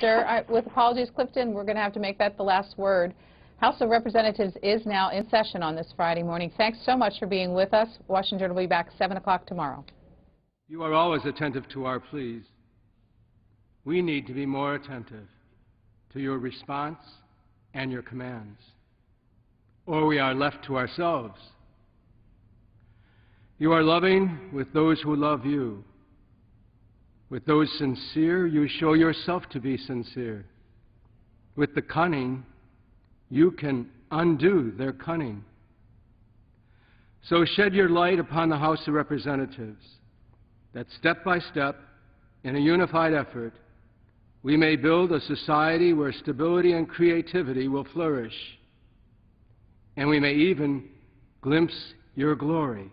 Sir, I- with apologies, Clifton, we're going to have to make that the last word. House of Representatives is now in session on this Friday morning. Thanks so much for being with us. Washington will be back 7 o'clock tomorrow. You are always attentive to our pleas. We need to be more attentive to your response and your commands, or we are left to ourselves. You are loving with those who love you. With those sincere, you show yourself to be sincere. With the cunning, you can undo their cunning. So shed your light upon the House of Representatives, that step by step, in a unified effort, we may build a society where stability and creativity will flourish, and we may even glimpse your glory,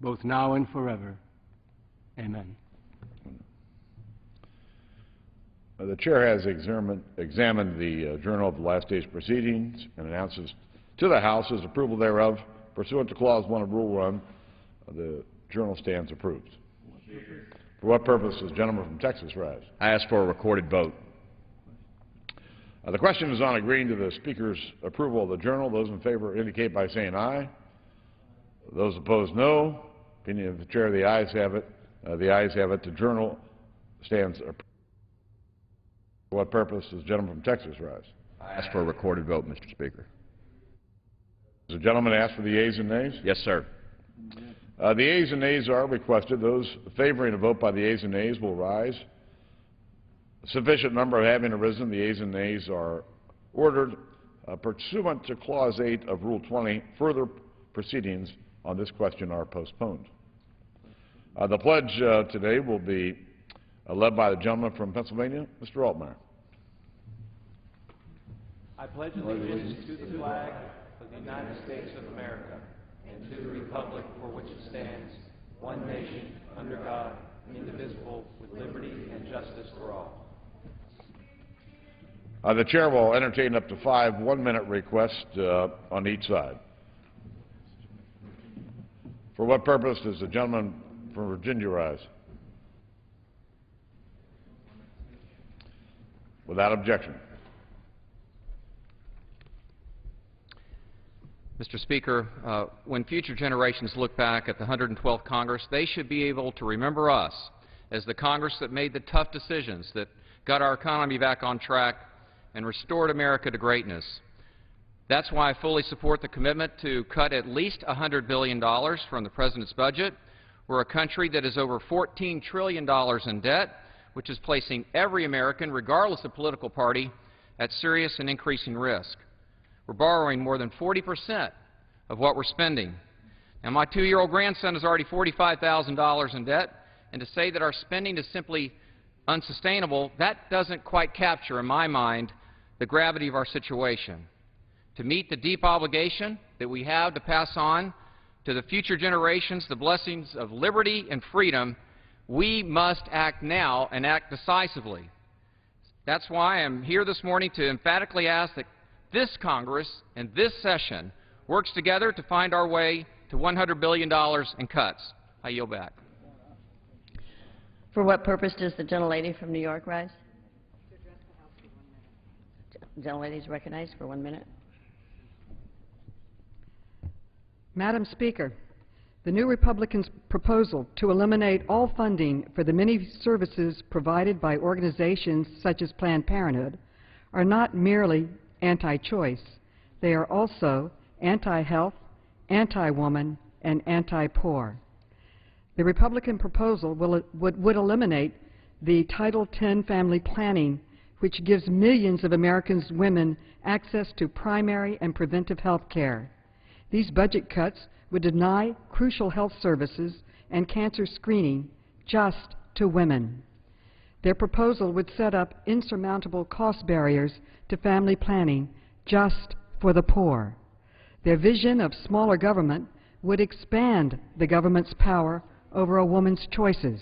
both now and forever. Amen. Uh, The chair has examined, examined the uh, Journal of the last day's proceedings and announces to the House his approval thereof pursuant to Clause 1 of Rule 1. uh, The journal stands approved. For what purpose does the gentleman from Texas rise? I ask for a recorded vote. Uh, The question is on agreeing to the Speaker's approval of the journal. Those in favor indicate by saying aye. Those opposed, no. Opinion of the chair, the ayes have it. Uh, The ayes have it. The journal stands approved. For what purpose does the gentleman from Texas rise? I ask for a recorded vote, Mr. Speaker. Does the gentleman ask for the yeas and nays? Yes, sir. Uh, The yeas and nays are requested. Those favoring a vote by the yeas and nays will rise. A Sufficient number having arisen, the yeas and nays are ordered Uh, pursuant to Clause 8 of Rule 20. Further proceedings on this question are postponed. Uh, The pledge uh, today will be led by the gentleman from Pennsylvania, Mr. Altmire. I pledge allegiance to the flag of the United States of America and to the republic for which it stands, one nation, under God, indivisible, with liberty and justice for all. Uh, The chair will entertain up to five one-minute requests uh, on each side. For what purpose does the gentleman from Virginia rise? Without objection. Mr. Speaker, uh, when future generations look back at the 112th Congress, they should be able to remember us as the Congress that made the tough decisions that got our economy back on track and restored America to greatness. That's why I fully support the commitment to cut at least $100 billion from the President's budget. We're a country that is over $14 trillion in debt, which is placing every American, regardless of political party, at serious and increasing risk. We're borrowing more than 40 percent of what we're spending. Now, my two-year-old grandson is already $45,000 in debt, and to say that our spending is simply unsustainable, that doesn't quite capture, in my mind, the gravity of our situation. To meet the deep obligation that we have to pass on to the future generations the blessings of liberty and freedom, we must act now and act decisively. That's why I'm here this morning to emphatically ask that this Congress and this session works together to find our way to $100 billion in cuts. I yield back. For what purpose does the gentlelady from New York rise? Gentlelady is recognized for one minute. Madam Speaker, the new Republicans' proposal to eliminate all funding for the many services provided by organizations such as Planned Parenthood are not merely anti-choice. They are also anti-health, anti-woman, and anti-poor. The Republican proposal will, would, would eliminate the Title X family planning, which gives millions of Americans women access to primary and preventive health care. These budget cuts would deny crucial health services and cancer screening just to women. Their proposal would set up insurmountable cost barriers to family planning just for the poor. Their vision of smaller government would expand the government's power over a woman's choices.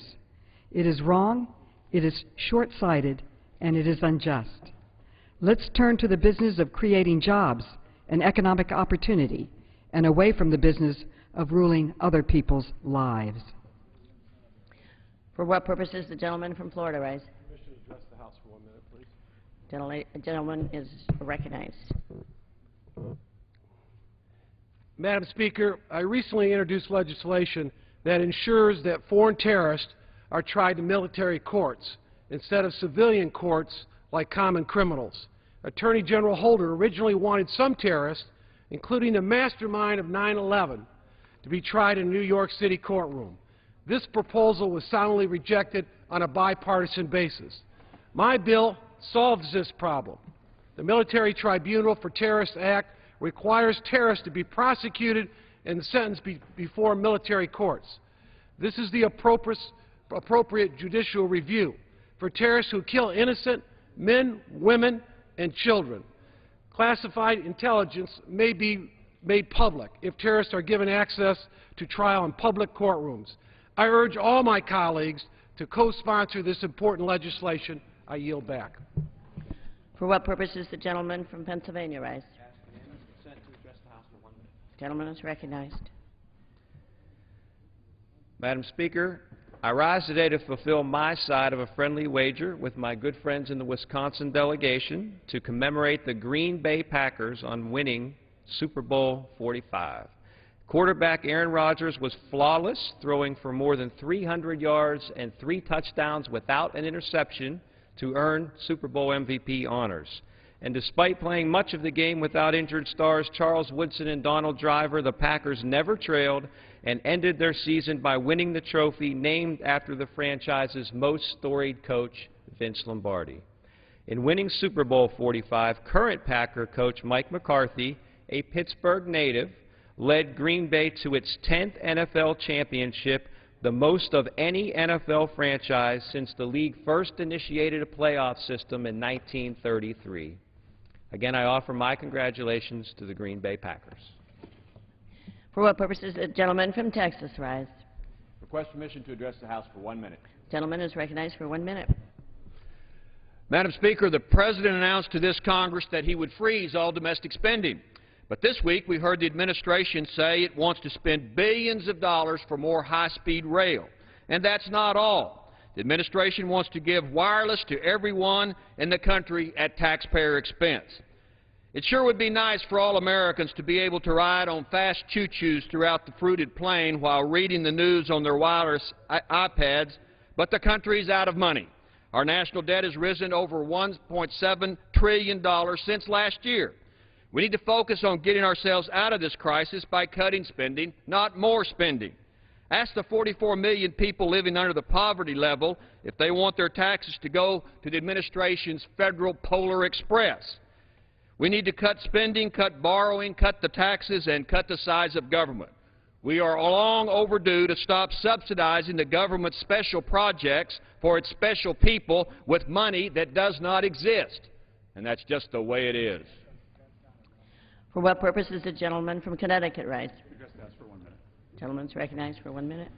It is wrong, it is short-sighted, and it is unjust. Let's turn to the business of creating jobs and economic opportunity and away from the business of ruling other people's lives. For what purpose does the gentleman from Florida rise? I wish to address the House for one Gentlela- Gentleman is recognized. Madam Speaker, I recently introduced legislation that ensures that foreign terrorists are tried in military courts instead of civilian courts like common criminals. Attorney General Holder originally wanted some terrorists, including the mastermind of 9-11, to be tried in a New York City courtroom. This proposal was soundly rejected on a bipartisan basis. My bill solves this problem. The Military Tribunal for Terrorists Act requires terrorists to be prosecuted and sentenced be before military courts. This is the appropriate, appropriate judicial review for terrorists who kill innocent men, women, and children. Classified intelligence may be made public if terrorists are given access to trial in public courtrooms. I urge all my colleagues to co-sponsor this important legislation. I yield back. For what purpose is the gentleman from Pennsylvania rise? Ask unanimous consent to address the House for one minute. Gentleman is recognized. Madam Speaker, I rise today to fulfill my side of a friendly wager with my good friends in the Wisconsin delegation to commemorate the Green Bay Packers on winning Super Bowl 45. Quarterback Aaron Rodgers was flawless, throwing for more than 300 yards and three touchdowns without an interception to earn Super Bowl MVP honors. And despite playing much of the game without injured stars Charles Woodson and Donald Driver, the Packers never trailed and ended their season by winning the trophy named after the franchise's most storied coach, Vince Lombardi. In winning Super Bowl 45, current Packer coach Mike McCarthy, a Pittsburgh native, led Green Bay to its 10th NFL championship, the most of any NFL franchise since the league first initiated a playoff system in 1933. Again, I offer my congratulations to the Green Bay Packers. For what purpose is the uh, gentleman from Texas rise? Request permission to address the House for one minute. Gentleman is recognized for one minute. Madam Speaker, the President announced to this Congress that he would freeze all domestic spending. But this week we heard the administration say it wants to spend billions of dollars for more high-speed rail. And that's not all. The administration wants to give wireless to everyone in the country at taxpayer expense. It sure would be nice for all Americans to be able to ride on fast choo-choos throughout the fruited plain while reading the news on their wireless iPads, but the country's out of money. Our national debt has risen over $1.7 trillion since last year. We need to focus on getting ourselves out of this crisis by cutting spending, not more spending. Ask the 44 million people living under the poverty level if they want their taxes to go to the administration's Federal Polar Express. We need to cut spending, cut borrowing, cut the taxes, and cut the size of government. We are long overdue to stop subsidizing the government's special projects for its special people with money that does not exist. And that's just the way it is. For what purpose is the gentleman from Connecticut rise? Address the for one minute. Gentleman's recognized for one minute.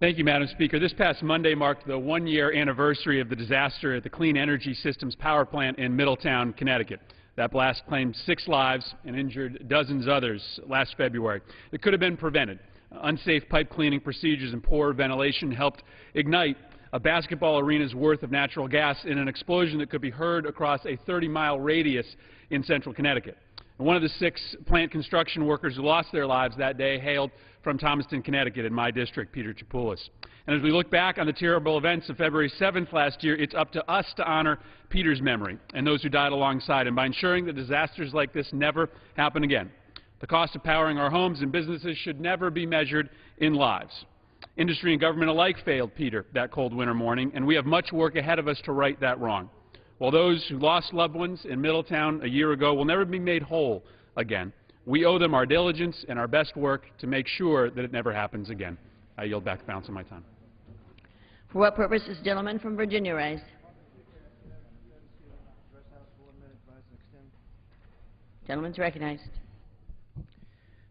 Thank you, Madam Speaker. This past Monday marked the one-year anniversary of the disaster at the Kleen Energy Systems power plant in Middletown, Connecticut. That blast claimed six lives and injured dozens others last February. It could have been prevented. Unsafe pipe cleaning procedures and poor ventilation helped ignite a basketball arena's worth of natural gas in an explosion that could be heard across a 30-mile radius in central Connecticut. And one of the six plant construction workers who lost their lives that day hailed from Thomaston, Connecticut, in my district, Peter Chepulis. And as we look back on the terrible events of February 7th last year, it's up to us to honor Peter's memory and those who died alongside him by ensuring that disasters like this never happen again. The cost of powering our homes and businesses should never be measured in lives. Industry and government alike failed Peter that cold winter morning, and we have much work ahead of us to right that wrong. While those who lost loved ones in Middletown a year ago will never be made whole again, we owe them our diligence and our best work to make sure that it never happens again. I yield back the balance of my time. For what purpose is gentleman from Virginia rise? Gentleman's recognized.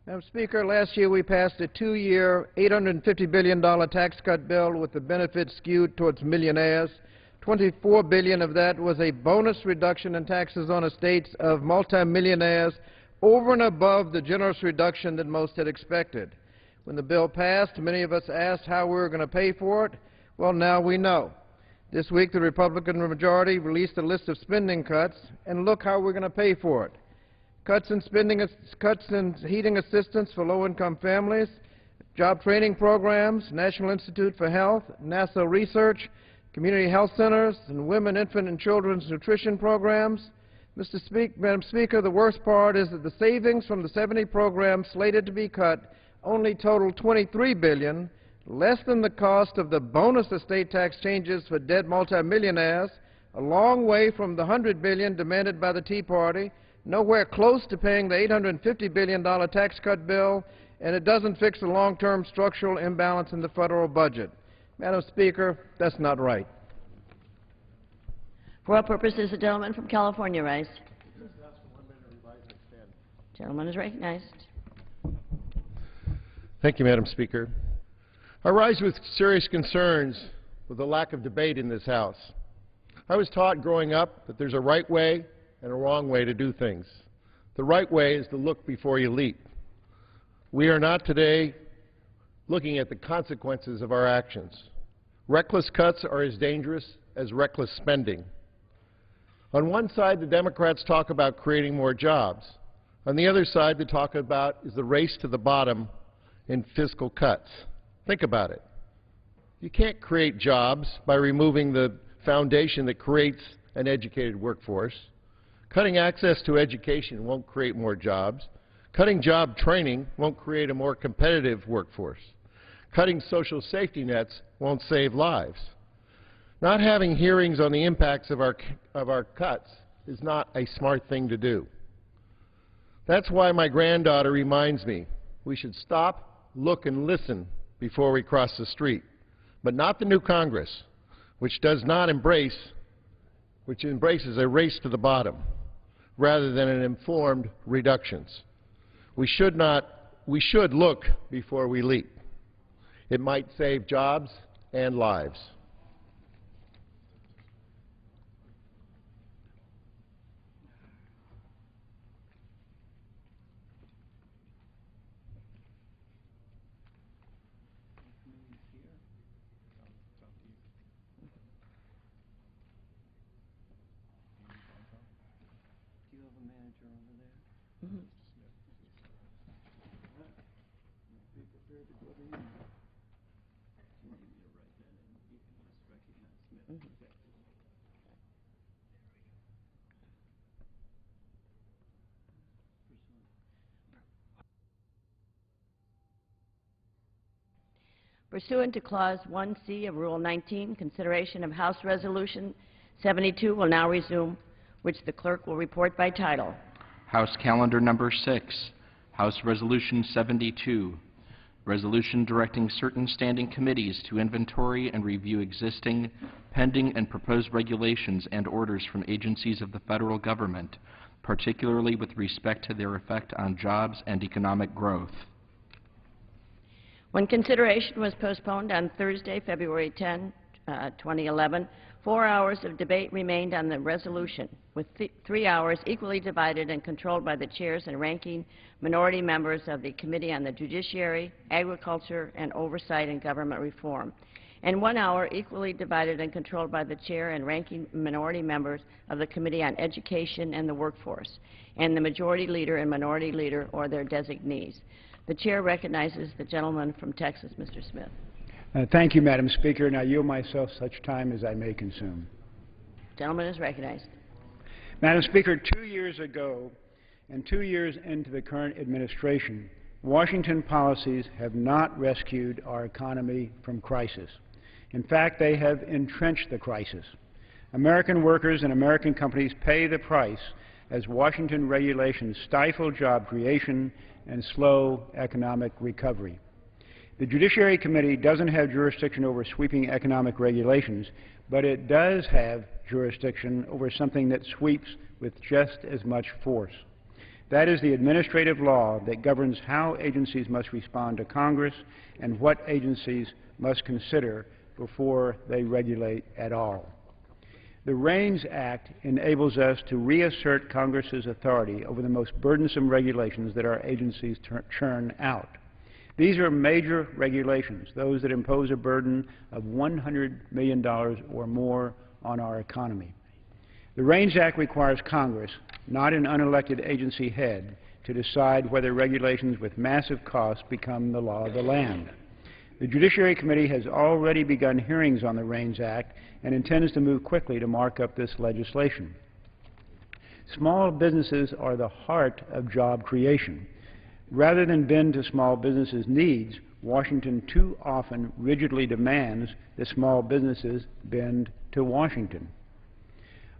Madam Speaker, last year we passed a two-year, $850 billion tax cut bill with the benefits skewed towards millionaires. 24 billion of that was a bonus reduction in taxes on estates of multimillionaires over and above the generous reduction that most had expected. When the bill passed, many of us asked how we were going to pay for it. Well, now we know. This week, the Republican majority released a list of spending cuts, and look how we're going to pay for it. Cuts in spending, cuts in heating assistance for low-income families, job training programs, National Institute for Health, NASA research, community health centers, and women, infant, and children's nutrition programs. Mr. Speak, Madam Speaker, the worst part is that the savings from the 70 programs slated to be cut only total 23 billion, less than the cost of the bonus estate tax changes for dead multimillionaires, a long way from the 100 billion demanded by the Tea Party, nowhere close to paying the 850 billion dollar tax cut bill, and it doesn't fix the long-term structural imbalance in the federal budget. Madam Speaker, that's not right. For what purposes the gentleman from California rise? Gentleman is recognized. Thank you, Madam Speaker. I rise with serious concerns with the lack of debate in this House. I was taught growing up that there's a right way and a wrong way to do things. The right way is to look before you leap. We are not today looking at the consequences of our actions. Reckless cuts are as dangerous as reckless spending. On one side, the Democrats talk about creating more jobs. On the other side, they talk about is the race to the bottom in fiscal cuts. Think about it. You can't create jobs by removing the foundation that creates an educated workforce. Cutting access to education won't create more jobs. Cutting job training won't create a more competitive workforce. Cutting social safety nets won't save lives. Not having hearings on the impacts of our, of our cuts is not a smart thing to do. That's why my granddaughter reminds me we should stop, look, and listen before we cross the street, but not the new Congress, which does not embrace, which embraces a race to the bottom rather than an informed reductions. We should not, we should look before we leap. It might save jobs and lives. Pursuant to Clause 1C of Rule 19, consideration of House Resolution 72 will now resume, which the clerk will report by title. House Calendar Number 6, House Resolution 72, Resolution directing certain standing committees to inventory and review existing, pending, and proposed regulations and orders from agencies of the federal government, particularly with respect to their effect on jobs and economic growth. When consideration was postponed on Thursday, February 10, uh, 2011, four hours of debate remained on the resolution, with th three hours equally divided and controlled by the chairs and ranking minority members of the Committee on the Judiciary, Agriculture, and Oversight and Government Reform, and one hour equally divided and controlled by the chair and ranking minority members of the Committee on Education and the Workforce, and the majority leader and minority leader or their designees. The chair recognizes the gentleman from Texas, Mr. Smith. Uh, thank you, Madam Speaker, and I yield myself such time as I may consume. Gentleman is recognized. Madam Speaker, two years ago and two years into the current administration, Washington policies have not rescued our economy from crisis. In fact, they have entrenched the crisis. American workers and American companies pay the price as Washington regulations stifle job creation and slow economic recovery. The Judiciary Committee doesn't have jurisdiction over sweeping economic regulations, but it does have jurisdiction over something that sweeps with just as much force. That is the administrative law that governs how agencies must respond to Congress and what agencies must consider before they regulate at all. The REINS Act enables us to reassert Congress's authority over the most burdensome regulations that our agencies churn out. These are major regulations, those that impose a burden of $100 million or more on our economy. The REINS Act requires Congress, not an unelected agency head, to decide whether regulations with massive costs become the law of the land. The Judiciary Committee has already begun hearings on the REINS Act and intends to move quickly to mark up this legislation. Small businesses are the heart of job creation. Rather than bend to small businesses' needs, Washington too often rigidly demands that small businesses bend to Washington.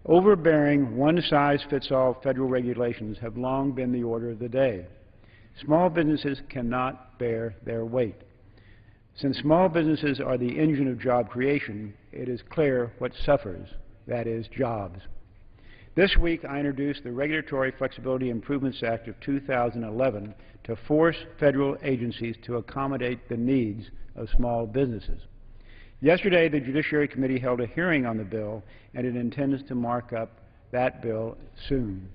Overbearing, one-size-fits-all federal regulations have long been the order of the day. Small businesses cannot bear their weight. Since small businesses are the engine of job creation, it is clear what suffers, that is, jobs. This week, I introduced the Regulatory Flexibility Improvements Act of 2011 to force federal agencies to accommodate the needs of small businesses. Yesterday, the Judiciary Committee held a hearing on the bill, and it intends to mark up that bill soon.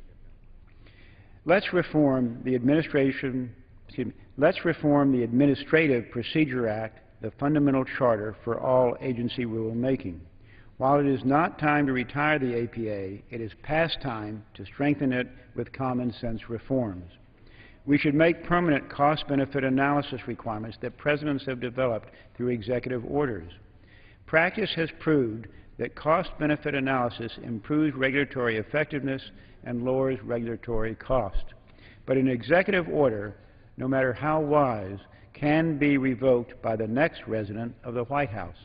Let's reform the administration, excuse me, let's reform the Administrative Procedure Act, the fundamental charter for all agency rulemaking. While it is not time to retire the APA, it is past time to strengthen it with common sense reforms. We should make permanent cost-benefit analysis requirements that presidents have developed through executive orders. Practice has proved that cost-benefit analysis improves regulatory effectiveness and lowers regulatory cost. But an executive order, no matter how wise, can be revoked by the next resident of the White House.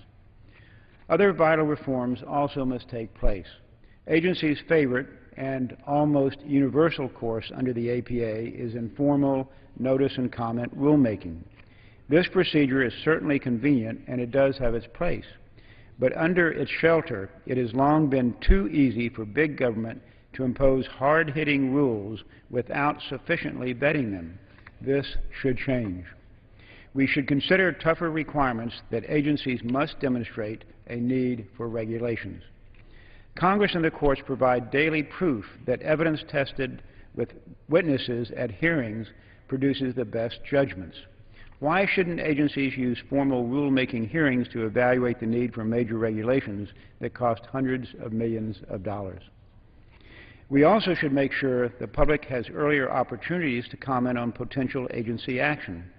Other vital reforms also must take place. Agencies' favorite and almost universal course under the APA is informal notice and comment rulemaking. This procedure is certainly convenient and it does have its place. But under its shelter, it has long been too easy for big government to impose hard-hitting rules without sufficiently vetting them. This should change. We should consider tougher requirements that agencies must demonstrate a need for regulations. Congress and the courts provide daily proof that evidence tested with witnesses at hearings produces the best judgments. Why shouldn't agencies use formal rulemaking hearings to evaluate the need for major regulations that cost hundreds of millions of dollars? We also should make sure the public has earlier opportunities to comment on potential agency action.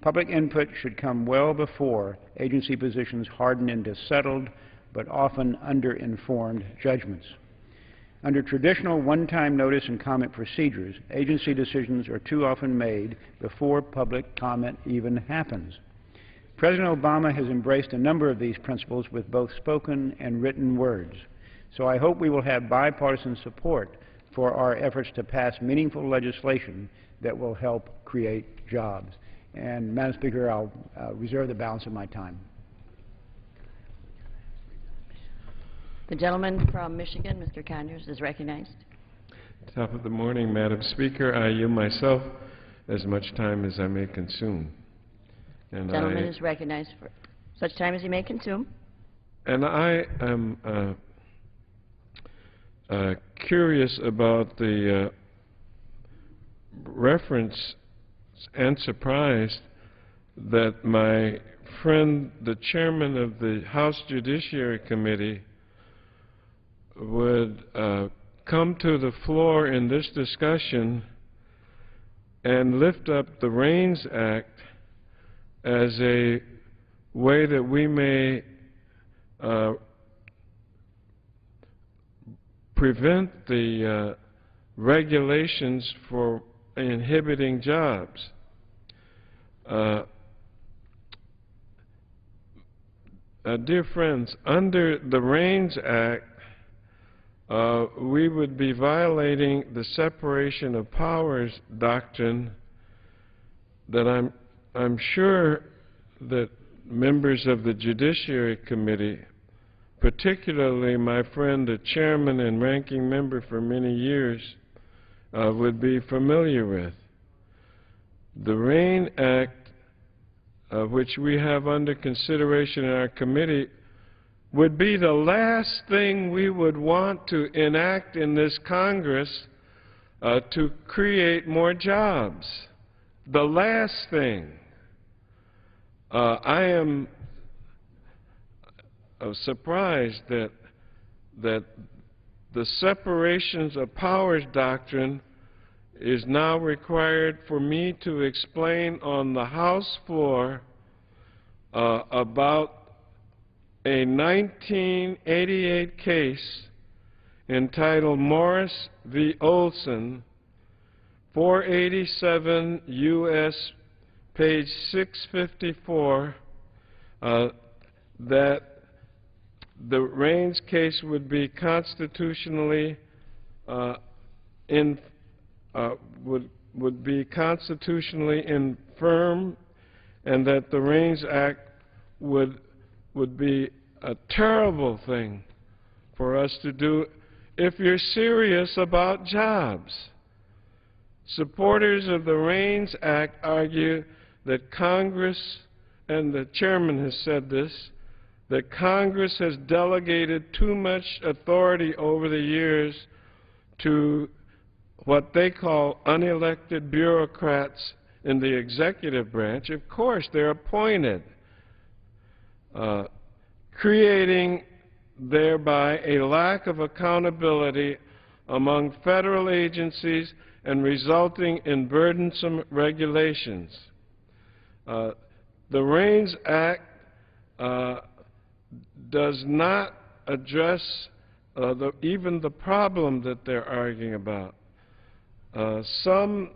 Public input should come well before agency positions harden into settled but often under-informed judgments. Under traditional one-time notice and comment procedures, agency decisions are too often made before public comment even happens. President Obama has embraced a number of these principles with both spoken and written words. So I hope we will have bipartisan support for our efforts to pass meaningful legislation that will help create jobs. And, Madam Speaker, I'll uh, reserve the balance of my time. The gentleman from Michigan, Mr. Conyers, is recognized. Top of the morning, Madam Speaker. I yield myself as much time as I may consume. And the gentleman I, is recognized for such time as he may consume. And I am uh, uh, curious about the uh, reference and surprised that my friend, the chairman of the House Judiciary Committee, would uh, come to the floor in this discussion and lift up the REINS Act as a way that we may uh, prevent the uh, regulations for inhibiting jobs. Uh, uh, dear friends, under the REINS Act, uh, we would be violating the separation of powers doctrine that I'm, I'm sure that members of the Judiciary Committee, particularly my friend, the chairman and ranking member for many years, uh, would be familiar with. The RAIN Act, uh, which we have under consideration in our committee, would be the last thing we would want to enact in this Congress uh, to create more jobs. The last thing. Uh, I am uh, surprise that that the separations of powers doctrine is now required for me to explain on the House floor uh, about a 1988 case entitled Morris v. Olson, 487 U.S. page 654, uh, that the Raines case would be constitutionally uh, in, uh, would, would be constitutionally infirm and that the REINS Act would, would be a terrible thing for us to do if you're serious about jobs. Supporters of the REINS Act argue that Congress, and the chairman has said this, that Congress has delegated too much authority over the years to what they call unelected bureaucrats in the executive branch. Of course, they're appointed, uh, creating thereby a lack of accountability among federal agencies and resulting in burdensome regulations. Uh, the REINS Act uh, does not address uh, the, even the problem that they're arguing about. Uh, some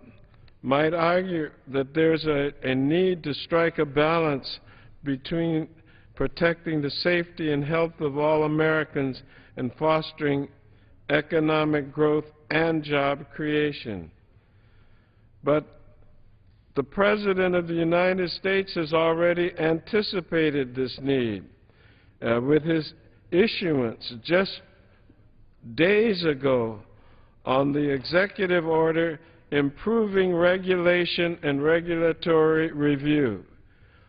might argue that there's a, a need to strike a balance between protecting the safety and health of all Americans and fostering economic growth and job creation. But the President of the United States has already anticipated this need uh, with his issuance just days ago on the executive order improving regulation and regulatory review.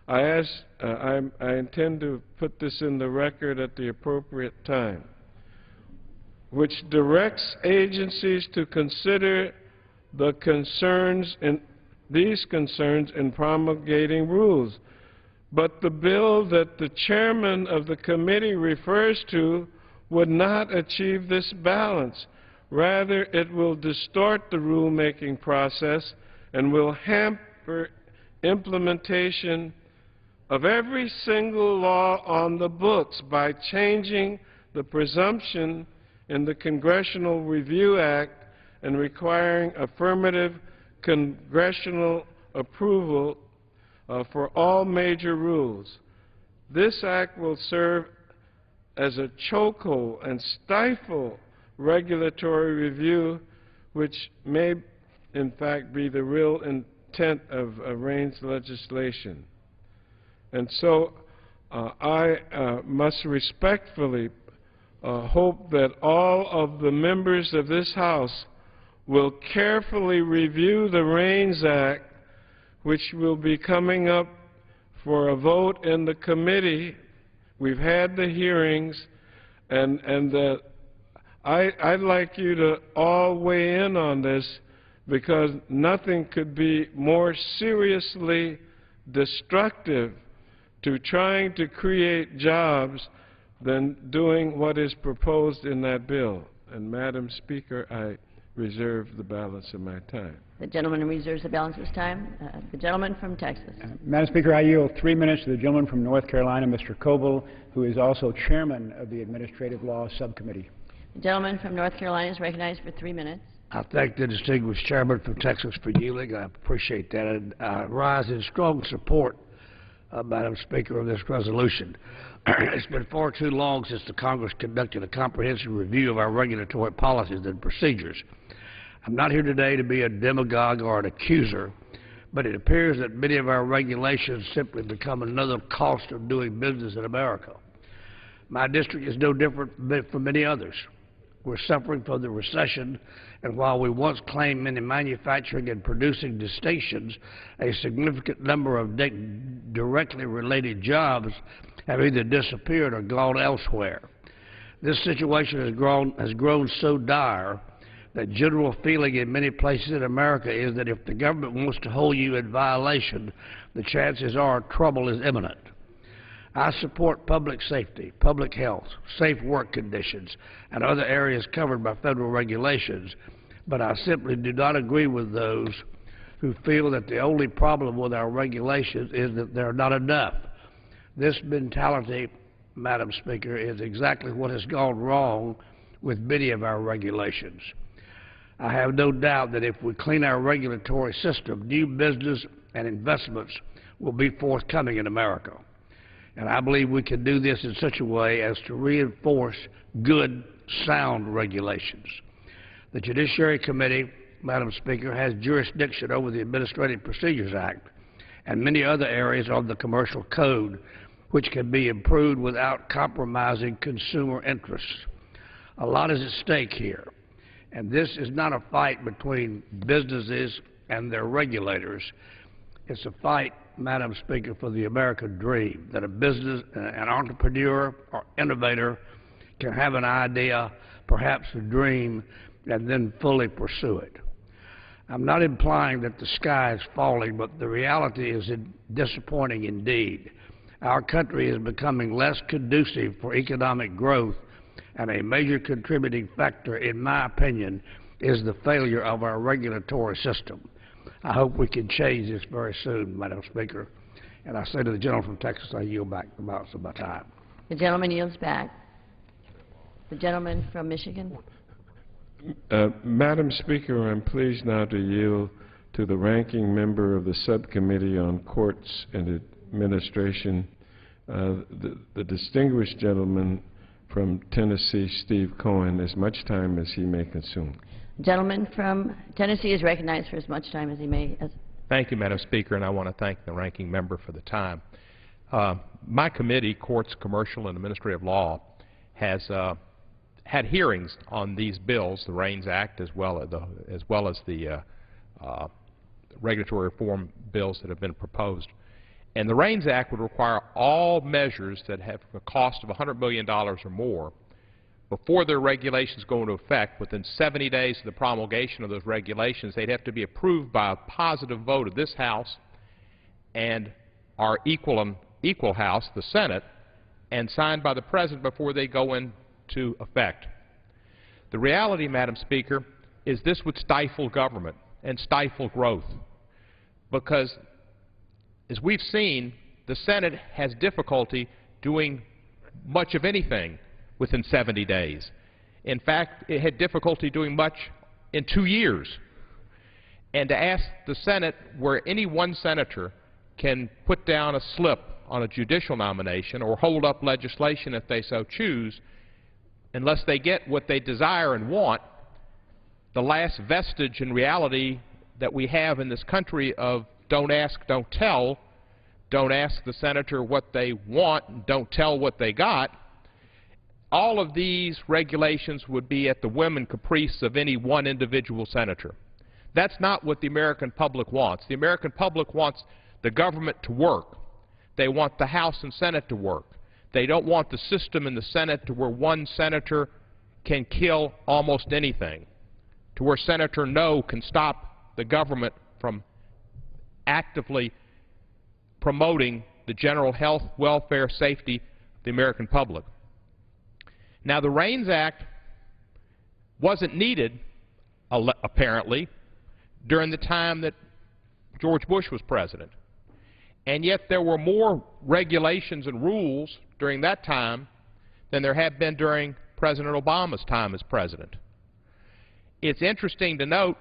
I, ask, uh, I, I intend to put this in the record at the appropriate time, which directs agencies to consider the concerns in these concerns in promulgating rules. But the bill that the chairman of the committee refers to would not achieve this balance. Rather, it will distort the rulemaking process and will hamper implementation of every single law on the books by changing the presumption in the Congressional Review Act and requiring affirmative congressional approval for all major rules. This act will serve as a chokehold and stifle regulatory review, which may, in fact, be the real intent of uh, REINS legislation. And so uh, I uh, must respectfully uh, hope that all of the members of this House will carefully review the REINS Act, which will be coming up for a vote in the committee. We've had the hearings, and, and the, I, I'd like you to all weigh in on this because nothing could be more seriously destructive to trying to create jobs than doing what is proposed in that bill. And Madam Speaker, I reserve the balance of my time. The gentleman reserves the balance of his time. Uh, the gentleman from Texas. Uh, Madam Speaker, I yield three minutes to the gentleman from North Carolina, Mr. Coble, who is also chairman of the Administrative Law Subcommittee. The gentleman from North Carolina is recognized for three minutes. I thank the distinguished chairman from Texas for yielding. I appreciate that. And I rise in strong support, uh, Madam Speaker, of this resolution. it's been far too long since the Congress conducted a comprehensive review of our regulatory policies and procedures. I'm not here today to be a demagogue or an accuser, but it appears that many of our regulations simply become another cost of doing business in America. My district is no different from many others. We're suffering from the recession, and while we once claimed many manufacturing and producing distinctions, a significant number of directly related jobs have either disappeared or gone elsewhere. This situation has grown, has grown so dire that general feeling in many places in America is that if the government wants to hold you in violation, the chances are trouble is imminent. I support public safety, public health, safe work conditions, and other areas covered by federal regulations, but I simply do not agree with those who feel that the only problem with our regulations is that they're not enough. This mentality, Madam Speaker, is exactly what has gone wrong with many of our regulations. I have no doubt that if we clean our regulatory system, new business and investments will be forthcoming in America. And I believe we can do this in such a way as to reinforce good, sound regulations. The Judiciary Committee, Madam Speaker, has jurisdiction over the Administrative Procedures Act and many other areas of the Commercial Code which can be improved without compromising consumer interests. A lot is at stake here, and this is not a fight between businesses and their regulators. It's a fight Madam Speaker, for the American dream, that a business, uh, an entrepreneur or innovator can have an idea, perhaps a dream, and then fully pursue it. I'm not implying that the sky is falling, but the reality is disappointing indeed. Our country is becoming less conducive for economic growth, and a major contributing factor, in my opinion, is the failure of our regulatory system. I hope we can change this very soon, Madam Speaker. And I say to the gentleman from Texas, I yield back the balance of my time. The gentleman yields back. The gentleman from Michigan. Uh, Madam Speaker, I'm pleased now to yield to the ranking member of the Subcommittee on Courts and Administration, uh, the, the distinguished gentleman from Tennessee, Steve Cohen, as much time as he may consume. Gentleman from Tennessee is recognized for as much time as he may. As thank you, Madam Speaker, and I want to thank the ranking member for the time. Uh, my committee, Courts, Commercial, and Administrative Law, has uh, had hearings on these bills, the REINS Act, as well as the, as well as the uh, uh regulatory reform bills that have been proposed. And the REINS Act would require all measures that have a cost of $100 million or more before their regulations go into effect, within 70 days of the promulgation of those regulations, they'd have to be approved by a positive vote of this House and our equal, equal House, the Senate, and signed by the President before they go into effect. The reality, Madam Speaker, is this would stifle government and stifle growth because, as we've seen, the Senate has difficulty doing much of anything within 70 days. In fact, it had difficulty doing much in two years. And to ask the Senate where any one senator can put down a slip on a judicial nomination or hold up legislation if they so choose, unless they get what they desire and want, the last vestige in reality that we have in this country of don't ask, don't tell, don't ask the senator what they want, don't tell what they got, all of these regulations would be at the whim and caprice of any one individual senator. That's not what the American public wants. The American public wants the government to work. They want the House and Senate to work. They don't want the system in the Senate to where one senator can kill almost anything, to where Senator No can stop the government from actively promoting the general health, welfare, safety of the American public. Now, the REINS Act wasn't needed, apparently, during the time that George Bush was president. And yet there were more regulations and rules during that time than there have been during President Obama's time as president. It's interesting to note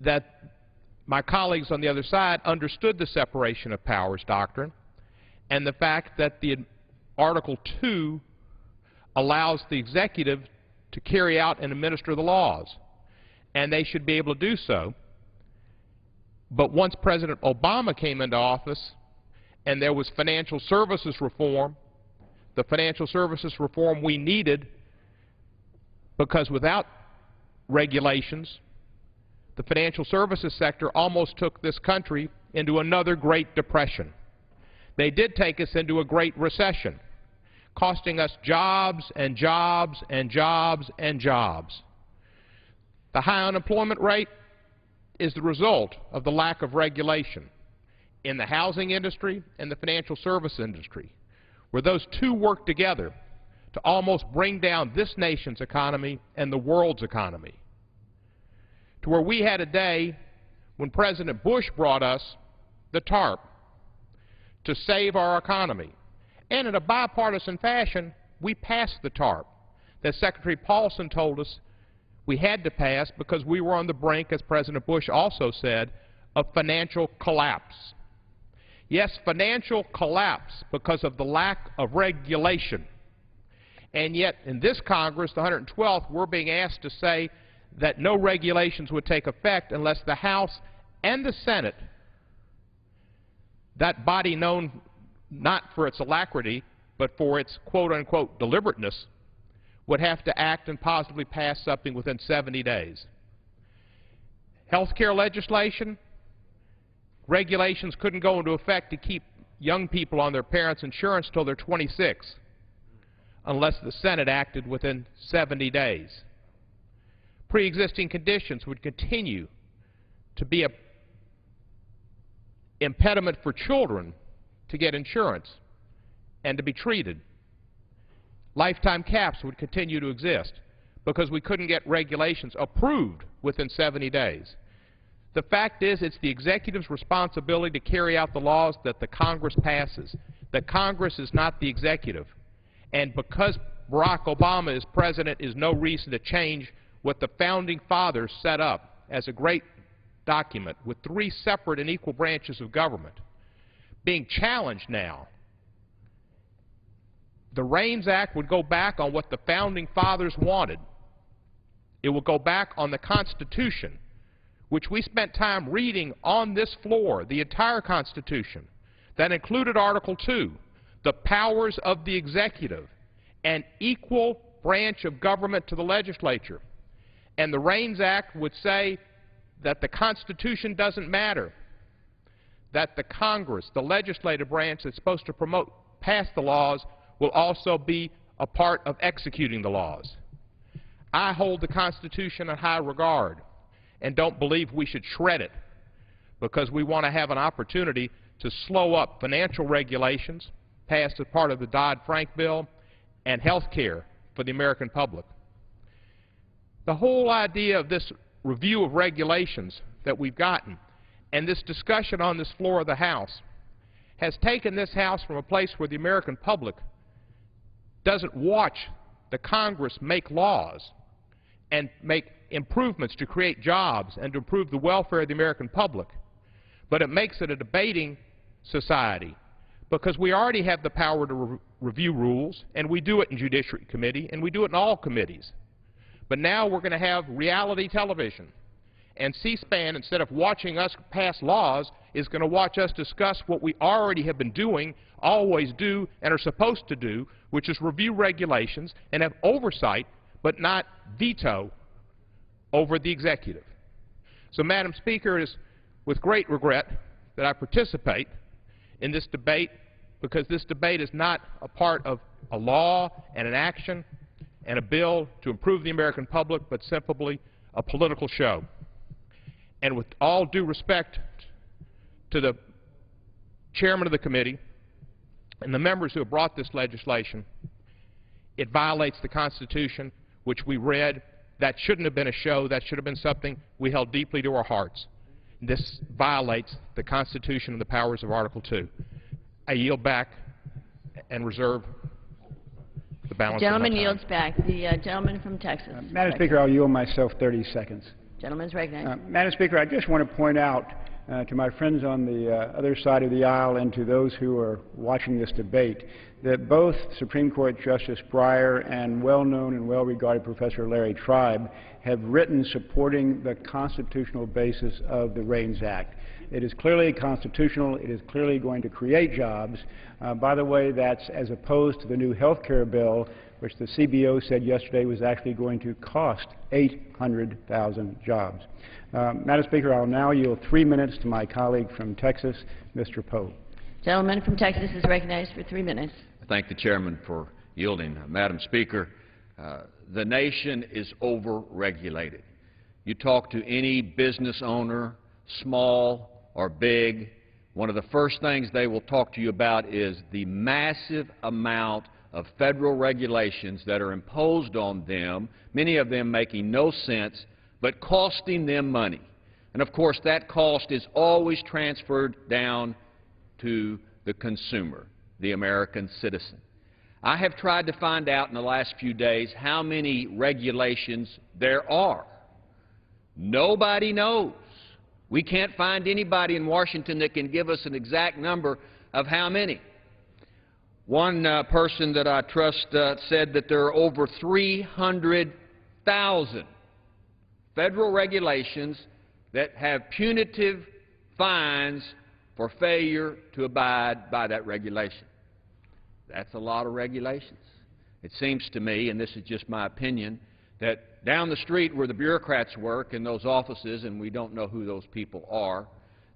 that my colleagues on the other side understood the separation of powers doctrine and the fact that the Article 2 allows the executive to carry out and administer the laws, and they should be able to do so. But once President Obama came into office and there was financial services reform, the financial services reform we needed because without regulations, the financial services sector almost took this country into another Great Depression. They did take us into a Great Recession costing us jobs and jobs and jobs and jobs. The high unemployment rate is the result of the lack of regulation in the housing industry and the financial service industry, where those two work together to almost bring down this nation's economy and the world's economy. To where we had a day when President Bush brought us the TARP to save our economy. And in a bipartisan fashion, we passed the TARP that Secretary Paulson told us we had to pass because we were on the brink, as President Bush also said, of financial collapse. Yes, financial collapse because of the lack of regulation. And yet, in this Congress, the 112th, we're being asked to say that no regulations would take effect unless the House and the Senate, that body known not for its alacrity, but for its quote-unquote deliberateness, would have to act and positively pass something within 70 days. Health care legislation, regulations couldn't go into effect to keep young people on their parents' insurance until they're 26 unless the Senate acted within 70 days. Pre-existing conditions would continue to be an impediment for children to get insurance and to be treated. Lifetime caps would continue to exist because we couldn't get regulations approved within 70 days. The fact is it's the executive's responsibility to carry out the laws that the Congress passes. The Congress is not the executive. And because Barack Obama is president is no reason to change what the founding fathers set up as a great document with three separate and equal branches of government being challenged now. The REINS Act would go back on what the founding fathers wanted. It will go back on the Constitution, which we spent time reading on this floor, the entire Constitution, that included Article 2, the powers of the executive, an equal branch of government to the legislature. And the REINS Act would say that the Constitution doesn't matter, that the Congress, the legislative branch that's supposed to promote, pass the laws, will also be a part of executing the laws. I hold the Constitution in high regard and don't believe we should shred it because we want to have an opportunity to slow up financial regulations, passed as part of the Dodd-Frank bill, and health care for the American public. The whole idea of this review of regulations that we've gotten and this discussion on this floor of the House has taken this House from a place where the American public doesn't watch the Congress make laws and make improvements to create jobs and to improve the welfare of the American public, but it makes it a debating society because we already have the power to re review rules, and we do it in Judiciary Committee, and we do it in all committees. But now we're going to have reality television. And C-SPAN, instead of watching us pass laws, is going to watch us discuss what we already have been doing, always do, and are supposed to do, which is review regulations and have oversight, but not veto over the executive. So, Madam Speaker, it is with great regret that I participate in this debate because this debate is not a part of a law and an action and a bill to improve the American public, but simply a political show. And with all due respect to the chairman of the committee and the members who have brought this legislation, it violates the Constitution, which we read. That shouldn't have been a show. That should have been something we held deeply to our hearts. This violates the Constitution and the powers of Article 2. I yield back and reserve the balance The gentleman of my time. yields back. The uh, gentleman from Texas. Madam Speaker, I'll yield myself 30 seconds. Gentleman's recognized. Uh, Madam Speaker, I just want to point out uh, to my friends on the uh, other side of the aisle and to those who are watching this debate that both Supreme Court Justice Breyer and well-known and well-regarded Professor Larry Tribe have written supporting the constitutional basis of the REINS Act. It is clearly constitutional. It is clearly going to create jobs. Uh, by the way, that's as opposed to the new health care bill, which the CBO said yesterday was actually going to cost 800,000 jobs. Uh, Madam Speaker, I'll now yield three minutes to my colleague from Texas, Mr. Poe. Gentleman from Texas is recognized for three minutes. I thank the chairman for yielding. Uh, Madam Speaker, uh, the nation is over-regulated. you talk to any business owner, small or big, one of the first things they will talk to you about is the massive amount of federal regulations that are imposed on them, many of them making no sense, but costing them money. And of course, that cost is always transferred down to the consumer, the American citizen. I have tried to find out in the last few days how many regulations there are. Nobody knows. We can't find anybody in Washington that can give us an exact number of how many. One uh, person that I trust uh, said that there are over 300,000 federal regulations that have punitive fines for failure to abide by that regulation. That's a lot of regulations. It seems to me, and this is just my opinion, that down the street where the bureaucrats work in those offices, and we don't know who those people are,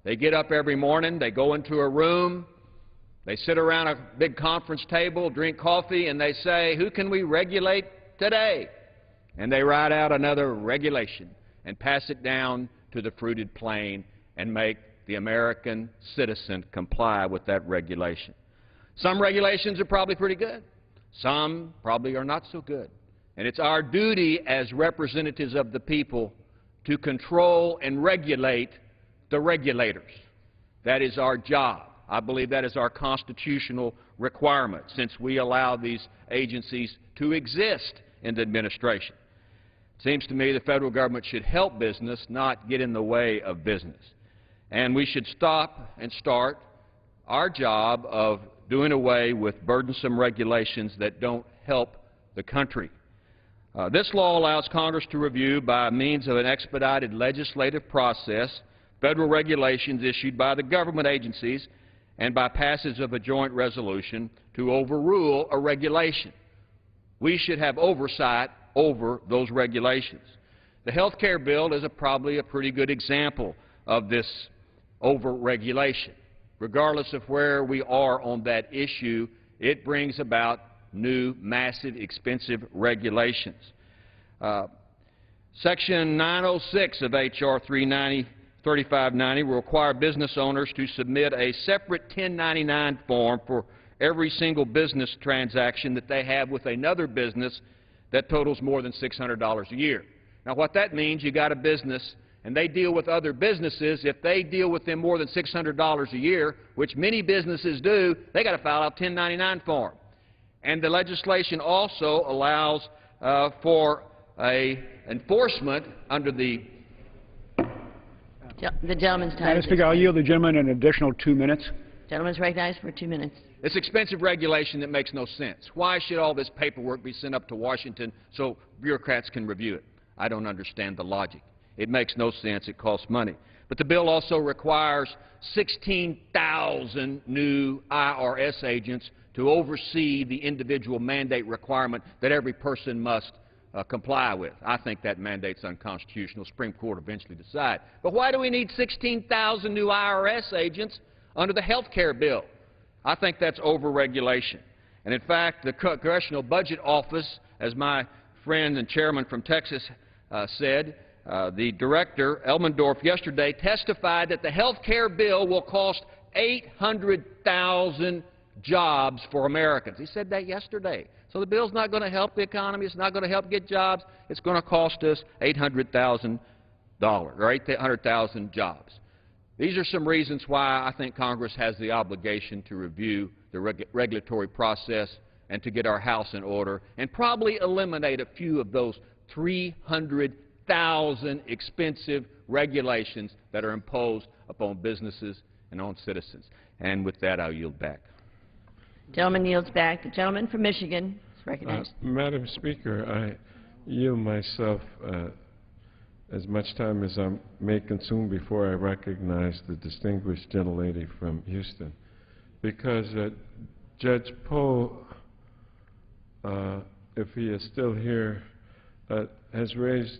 they get up every morning, they go into a room, they sit around a big conference table, drink coffee, and they say, who can we regulate today? And they write out another regulation and pass it down to the fruited plain and make the American citizen comply with that regulation. Some regulations are probably pretty good. Some probably are not so good. And it's our duty as representatives of the people to control and regulate the regulators. That is our job. I believe that is our constitutional requirement since we allow these agencies to exist in the administration. It seems to me the federal government should help business, not get in the way of business. And we should stop and start our job of doing away with burdensome regulations that don't help the country. Uh, this law allows Congress to review, by means of an expedited legislative process, federal regulations issued by the government agencies and by passage of a joint resolution to overrule a regulation. We should have oversight over those regulations. The health care bill is a, probably a pretty good example of this overregulation regardless of where we are on that issue, it brings about new, massive, expensive regulations. Uh, Section 906 of H.R. 3590 will require business owners to submit a separate 1099 form for every single business transaction that they have with another business that totals more than $600 a year. Now, what that means, you got a business and they deal with other businesses, if they deal with them more than $600 a year, which many businesses do, they got to file out 1099 form. And the legislation also allows uh, for a enforcement under the the gentleman's time. Madam Speaker, I'll yield the gentleman an additional two minutes. Gentleman's recognized for two minutes. It's expensive regulation that makes no sense. Why should all this paperwork be sent up to Washington so bureaucrats can review it? I don't understand the logic. It makes no sense. It costs money. But the bill also requires 16,000 new IRS agents to oversee the individual mandate requirement that every person must uh, comply with. I think that mandate's unconstitutional. Supreme Court eventually decide. But why do we need 16,000 new IRS agents under the health care bill? I think that's overregulation. And in fact, the Congressional Budget Office, as my friend and chairman from Texas uh, said, uh, the director, Elmendorf, yesterday testified that the health care bill will cost 800,000 jobs for Americans. He said that yesterday. So the bill's not going to help the economy. It's not going to help get jobs. It's going to cost us $800,000 or 800,000 jobs. These are some reasons why I think Congress has the obligation to review the reg regulatory process and to get our house in order and probably eliminate a few of those 300 thousand expensive regulations that are imposed upon businesses and on citizens. And with that, I'll yield back. Gentleman yields back. The gentleman from Michigan is recognized. Uh, Madam Speaker, I yield myself uh, as much time as I may consume before I recognize the distinguished gentlelady from Houston. Because uh, Judge Poe, uh, if he is still here, uh, has raised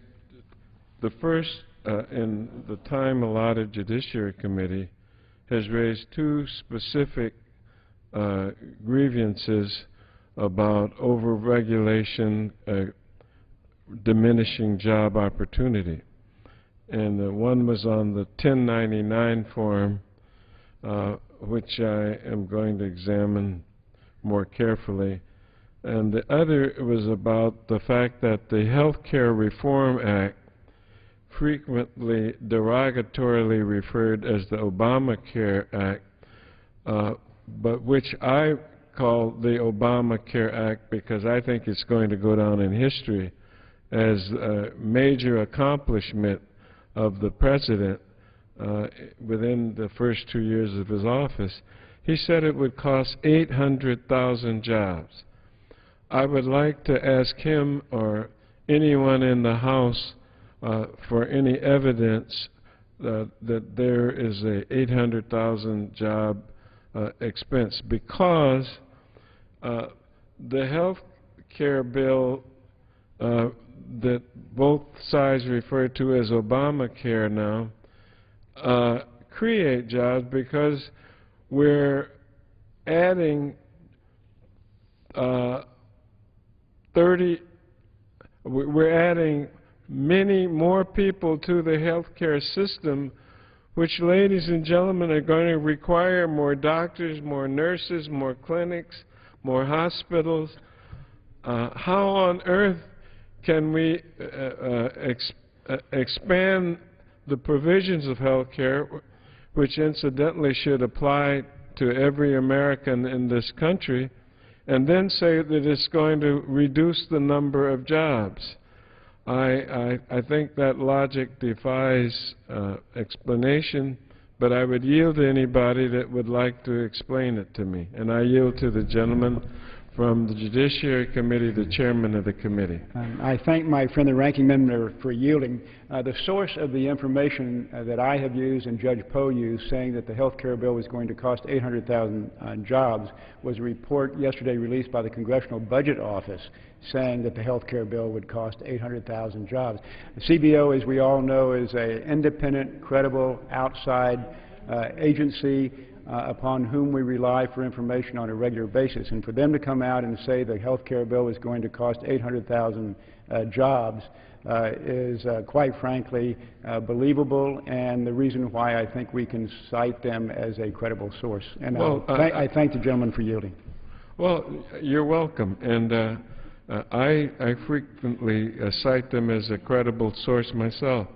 the first, uh, in the time allotted Judiciary Committee, has raised two specific uh, grievances about overregulation, uh, diminishing job opportunity. and one was on the 1099 form, uh, which I am going to examine more carefully. And the other was about the fact that the Health Care Reform Act, frequently derogatorily referred as the Obamacare Act, uh, but which I call the Obamacare Act because I think it's going to go down in history as a major accomplishment of the president uh, within the first two years of his office. He said it would cost 800,000 jobs. I would like to ask him or anyone in the House uh, for any evidence uh, that there is a 800,000 job uh, expense because uh, the health care bill uh, that both sides refer to as Obamacare now uh, create jobs because we're adding uh, 30, we're adding many more people to the healthcare system, which, ladies and gentlemen, are going to require more doctors, more nurses, more clinics, more hospitals. Uh, how on earth can we uh, uh, uh, expand the provisions of health care, which incidentally should apply to every American in this country, and then say that it's going to reduce the number of jobs? I, I, I think that logic defies uh, explanation, but I would yield to anybody that would like to explain it to me. And I yield to the gentleman from the Judiciary Committee, the chairman of the committee. Um, I thank my friend the ranking member for yielding. Uh, the source of the information uh, that I have used and Judge Poe used saying that the health care bill was going to cost 800,000 uh, jobs was a report yesterday released by the Congressional Budget Office saying that the health care bill would cost 800,000 jobs. The CBO, as we all know, is an independent, credible, outside uh, agency uh, upon whom we rely for information on a regular basis. And for them to come out and say the health care bill is going to cost 800,000 uh, jobs uh, is, uh, quite frankly, uh, believable and the reason why I think we can cite them as a credible source. And well, th I thank the gentleman for yielding. Well, you're welcome. And uh, I, I frequently cite them as a credible source myself.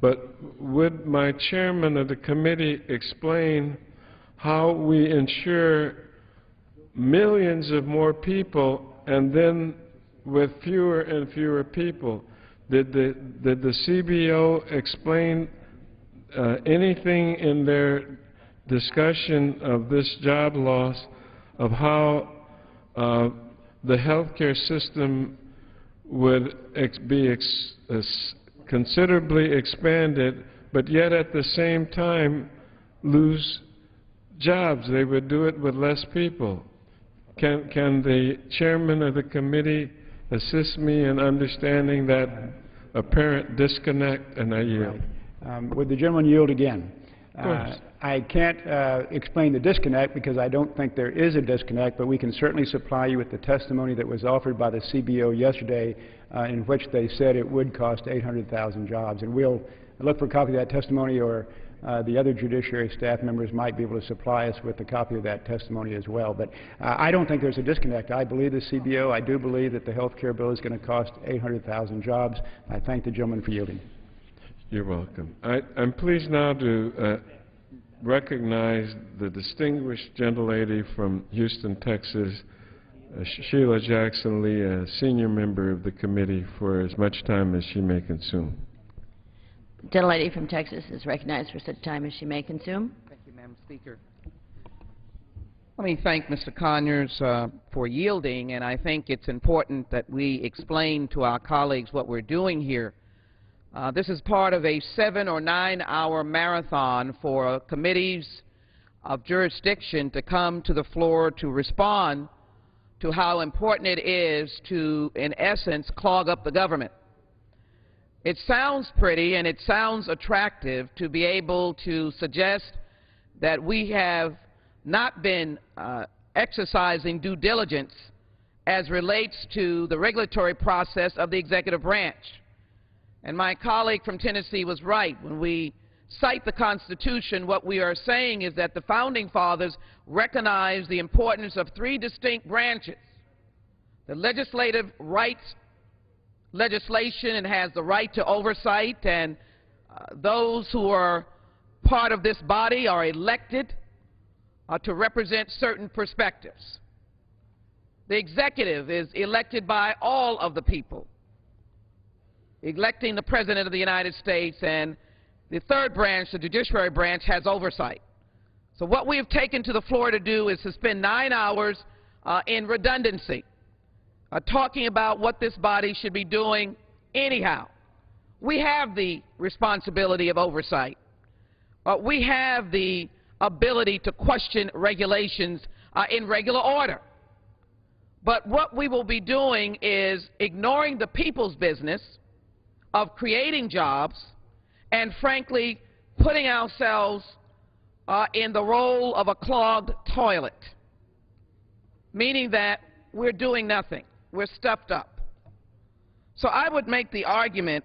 But would my chairman of the committee explain how we ensure millions of more people and then with fewer and fewer people. Did the, did the CBO explain uh, anything in their discussion of this job loss of how uh, the healthcare system would ex be ex considerably expanded, but yet at the same time lose jobs. They would do it with less people. Can, can the chairman of the committee assist me in understanding that apparent disconnect? And I yield. Um, would the gentleman yield again? Of course. Uh, I can't uh, explain the disconnect because I don't think there is a disconnect, but we can certainly supply you with the testimony that was offered by the CBO yesterday uh, in which they said it would cost 800,000 jobs. And we'll look for a copy of that testimony or uh, the other judiciary staff members might be able to supply us with a copy of that testimony as well. But uh, I don't think there's a disconnect. I believe the CBO. I do believe that the health care bill is going to cost 800,000 jobs. I thank the gentleman for yielding. You're welcome. I, am pleased now to uh, recognize the distinguished gentlelady from Houston, Texas, uh, Sheila Jackson Lee, a senior member of the committee, for as much time as she may consume. Gentlelady from Texas is recognized for such time as she may consume. Thank you, Madam Speaker. Let me thank Mr. Conyers uh, for yielding, and I think it's important that we explain to our colleagues what we're doing here. Uh, this is part of a seven or nine hour marathon for committees of jurisdiction to come to the floor to respond to how important it is to, in essence, clog up the government. It sounds pretty and it sounds attractive to be able to suggest that we have not been uh, exercising due diligence as relates to the regulatory process of the executive branch. And my colleague from Tennessee was right. When we cite the Constitution, what we are saying is that the Founding Fathers recognized the importance of three distinct branches. The legislative rights legislation and has the right to oversight, and uh, those who are part of this body are elected uh, to represent certain perspectives. The executive is elected by all of the people, electing the President of the United States, and the third branch, the judiciary branch, has oversight. So what we have taken to the floor to do is to spend nine hours uh, in redundancy, uh, talking about what this body should be doing anyhow. We have the responsibility of oversight. Uh, we have the ability to question regulations uh, in regular order. But what we will be doing is ignoring the people's business of creating jobs and, frankly, putting ourselves uh, in the role of a clogged toilet, meaning that we're doing nothing. We're stuffed up. So I would make the argument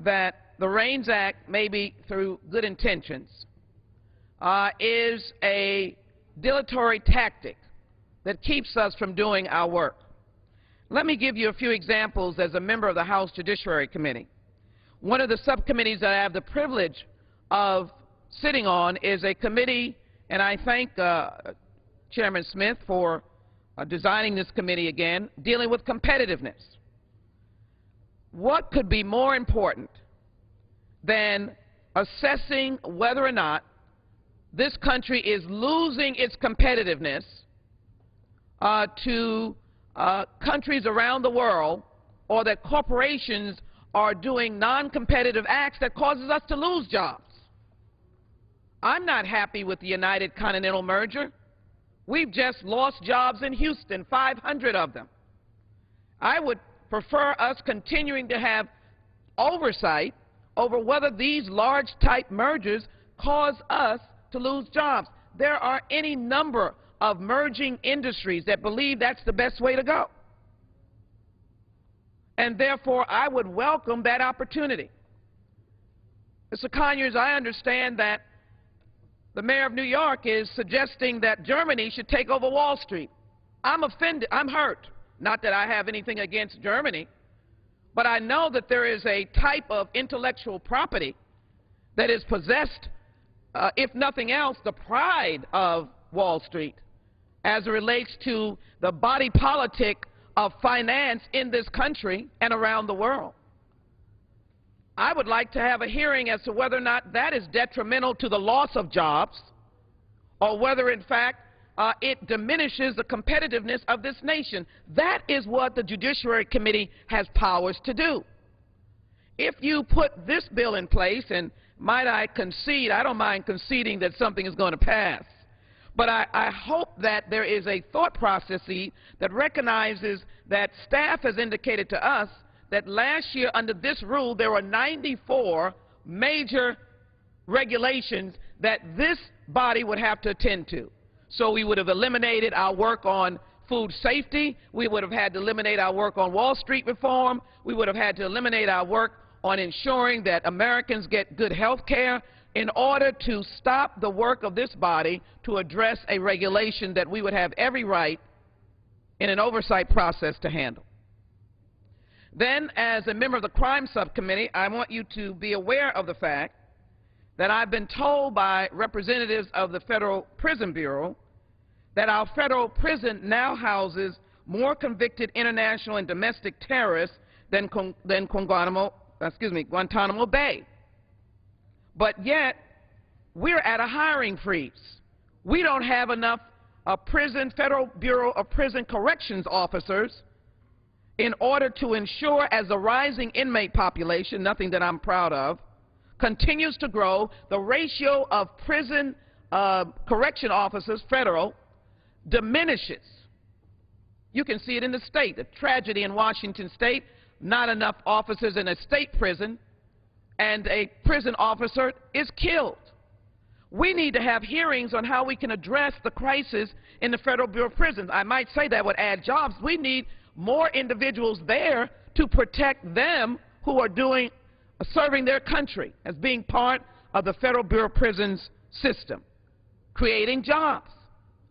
that the REINS Act, maybe through good intentions, uh, is a dilatory tactic that keeps us from doing our work. Let me give you a few examples as a member of the House Judiciary Committee. One of the subcommittees that I have the privilege of sitting on is a committee, and I thank uh, Chairman Smith for uh, designing this committee again, dealing with competitiveness. What could be more important than assessing whether or not this country is losing its competitiveness uh, to uh, countries around the world or that corporations are doing non-competitive acts that causes us to lose jobs. I'm not happy with the United Continental merger. We've just lost jobs in Houston, 500 of them. I would prefer us continuing to have oversight over whether these large type mergers cause us to lose jobs. There are any number of merging industries that believe that's the best way to go. And therefore, I would welcome that opportunity. Mr. Conyers, I understand that the mayor of New York is suggesting that Germany should take over Wall Street. I'm offended. I'm hurt. Not that I have anything against Germany, but I know that there is a type of intellectual property that is possessed uh, if nothing else, the pride of Wall Street as it relates to the body politic of finance in this country and around the world. I would like to have a hearing as to whether or not that is detrimental to the loss of jobs or whether, in fact, uh, it diminishes the competitiveness of this nation. That is what the Judiciary Committee has powers to do. If you put this bill in place, and might I concede, I don't mind conceding that something is going to pass. But I, I, hope that there is a thought process that recognizes that staff has indicated to us that last year under this rule there were 94 major regulations that this body would have to attend to. So we would have eliminated our work on food safety. We would have had to eliminate our work on Wall Street reform. We would have had to eliminate our work on ensuring that Americans get good health care in order to stop the work of this body to address a regulation that we would have every right in an oversight process to handle. Then, as a member of the crime subcommittee, I want you to be aware of the fact that I've been told by representatives of the Federal Prison Bureau that our federal prison now houses more convicted international and domestic terrorists than, than Guantanamo excuse me, Guantanamo Bay. But yet, we're at a hiring freeze. We don't have enough uh, prison, Federal Bureau of Prison Corrections officers in order to ensure as the rising inmate population, nothing that I'm proud of, continues to grow, the ratio of prison uh, correction officers, federal, diminishes. You can see it in the state. The tragedy in Washington state, not enough officers in a state prison, and a prison officer is killed. We need to have hearings on how we can address the crisis in the Federal Bureau of Prisons. I might say that would add jobs. We need more individuals there to protect them who are doing serving their country, as being part of the Federal Bureau of Prisons system, creating jobs.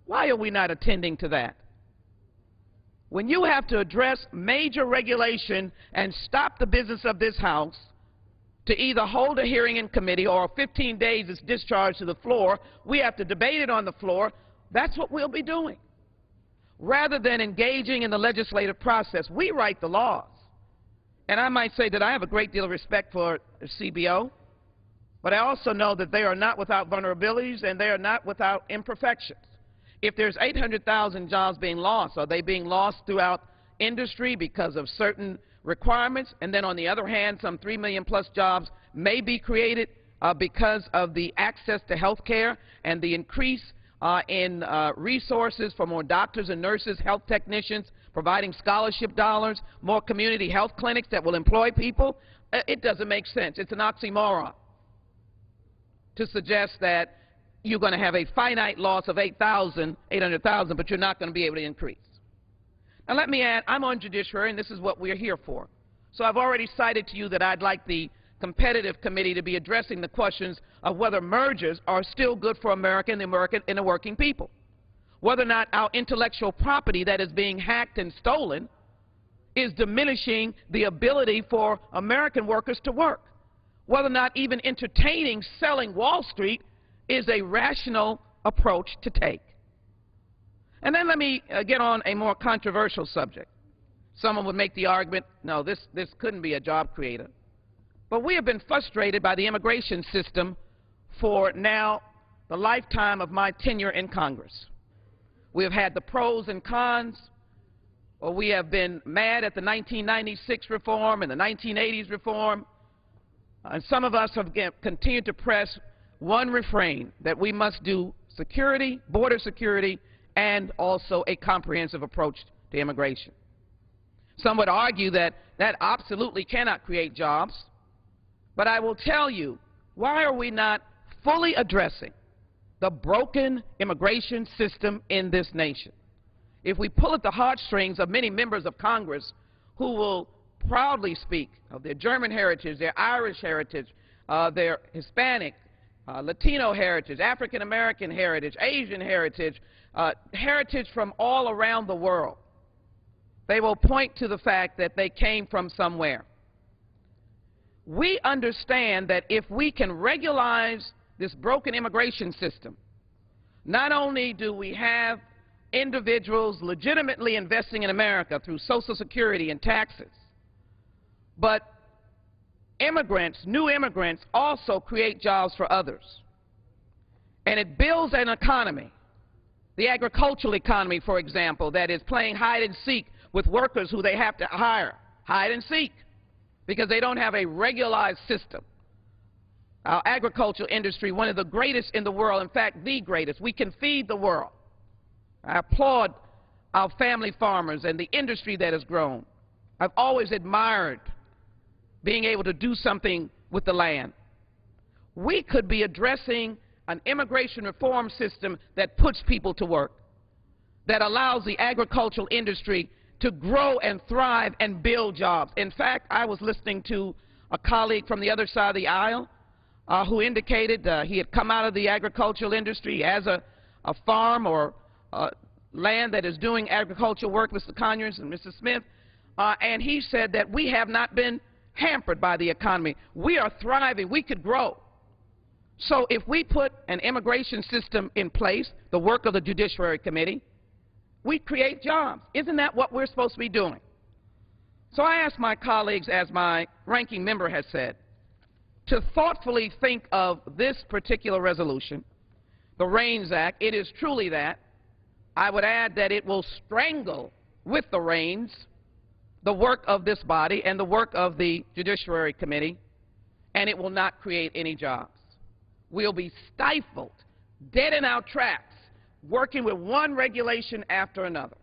Why are we not attending to that? When you have to address major regulation and stop the business of this House to either hold a hearing in committee or 15 days is discharged to the floor, we have to debate it on the floor, that's what we'll be doing. Rather than engaging in the legislative process, we write the laws. And I might say that I have a great deal of respect for CBO, but I also know that they are not without vulnerabilities and they are not without imperfections. If there's 800,000 jobs being lost, are they being lost throughout industry because of certain requirements? And then on the other hand, some 3 million plus jobs may be created uh, because of the access to health care and the increase uh, in uh, resources for more doctors and nurses, health technicians, providing scholarship dollars, more community health clinics that will employ people. Uh, it doesn't make sense. It's an oxymoron to suggest that you're going to have a finite loss of 8,000, 800,000, but you're not going to be able to increase. Now let me add, I'm on judiciary, and this is what we're here for. So I've already cited to you that I'd like the competitive committee to be addressing the questions of whether mergers are still good for America and the American and the working people. Whether or not our intellectual property that is being hacked and stolen is diminishing the ability for American workers to work. Whether or not even entertaining selling Wall Street is a rational approach to take. And then let me uh, get on a more controversial subject. Someone would make the argument, no, this, this couldn't be a job creator. But we have been frustrated by the immigration system for now the lifetime of my tenure in Congress. We have had the pros and cons, or we have been mad at the 1996 reform and the 1980s reform, and some of us have continued to press one refrain, that we must do security, border security, and also a comprehensive approach to immigration. Some would argue that that absolutely cannot create jobs, but I will tell you, why are we not fully addressing the broken immigration system in this nation? If we pull at the heartstrings of many members of Congress who will proudly speak of their German heritage, their Irish heritage, uh, their Hispanic, uh, Latino heritage, African American heritage, Asian heritage, uh, heritage from all around the world. They will point to the fact that they came from somewhere. We understand that if we can regularize this broken immigration system, not only do we have individuals legitimately investing in America through Social Security and taxes, but immigrants, new immigrants, also create jobs for others. And it builds an economy, the agricultural economy, for example, that is playing hide and seek with workers who they have to hire, hide and seek, because they don't have a regularized system. Our agricultural industry, one of the greatest in the world, in fact, the greatest. We can feed the world. I applaud our family farmers and the industry that has grown. I've always admired being able to do something with the land. We could be addressing an immigration reform system that puts people to work, that allows the agricultural industry to grow and thrive and build jobs. In fact, I was listening to a colleague from the other side of the aisle uh, who indicated uh, he had come out of the agricultural industry as a, a farm or uh, land that is doing agricultural work, Mr. Conyers and Mr. Smith, uh, and he said that we have not been hampered by the economy. We are thriving. We could grow. So if we put an immigration system in place, the work of the Judiciary Committee, we create jobs. Isn't that what we're supposed to be doing? So I ask my colleagues, as my ranking member has said, to thoughtfully think of this particular resolution, the REINS Act. It is truly that. I would add that it will strangle with the reins the work of this body and the work of the Judiciary Committee, and it will not create any jobs. We'll be stifled, dead in our tracks, working with one regulation after another.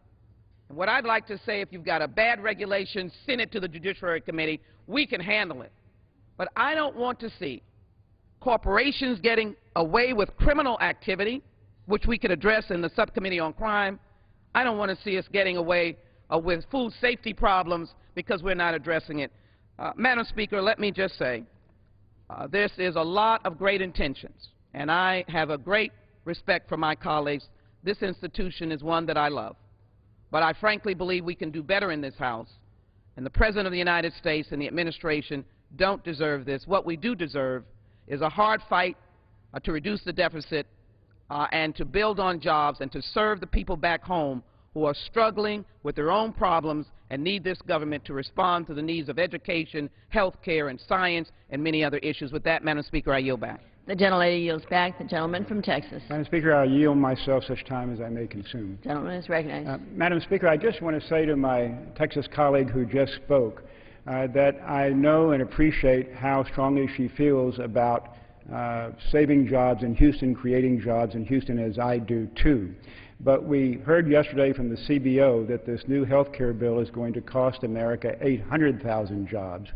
And what I'd like to say, if you've got a bad regulation, send it to the Judiciary Committee. We can handle it. But I don't want to see corporations getting away with criminal activity, which we could address in the Subcommittee on Crime. I don't want to see us getting away uh, with food safety problems because we're not addressing it. Uh, Madam Speaker, let me just say, Uh, this is a lot of great intentions, and I have a great respect for my colleagues. This institution is one that I love. But I frankly believe we can do better in this House, and the President of the United States and the administration don't deserve this. What we do deserve is a hard fight uh, to reduce the deficit uh, and to build on jobs and to serve the people back home who are struggling with their own problems and need this government to respond to the needs of education, health care, and science, and many other issues. With that, Madam Speaker, I yield back. The gentlelady yields back. The gentleman from Texas. Madam Speaker, I yield myself such time as I may consume. Gentleman is recognized. Uh, Madam Speaker, I just want to say to my Texas colleague who just spoke uh, that I know and appreciate how strongly she feels about uh, saving jobs in Houston, creating jobs in Houston, as I do too. But we heard yesterday from the CBO that this new health care bill is going to cost America 800,000 jobs.